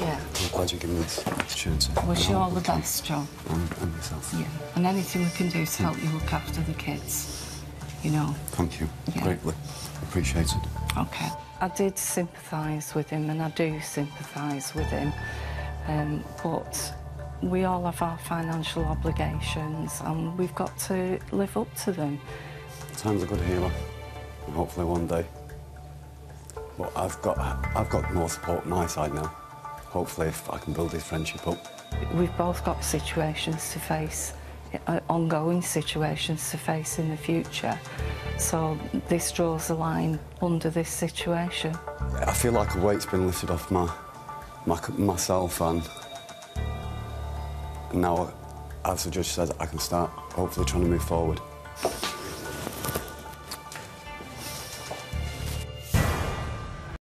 Yeah. I'm glad you gave me this opportunity. Wish you all the hope we can- best, John. And, and yourself. Yeah. And anything we can do to help you look after the kids, you know. Thank you. Yeah. Greatly. Appreciated. Okay. I did sympathise with him, and I do sympathise with him. Um, but we all have our financial obligations, and we've got to live up to them. Time's a good healer. And hopefully one day. But I've got I've got more support on my side now. Hopefully if I can build this friendship up. We've both got situations to face, uh, ongoing situations to face in the future. So this draws a line under this situation. I feel like a weight's been lifted off my, my myself and now, as the judge said, I can start hopefully trying to move forward.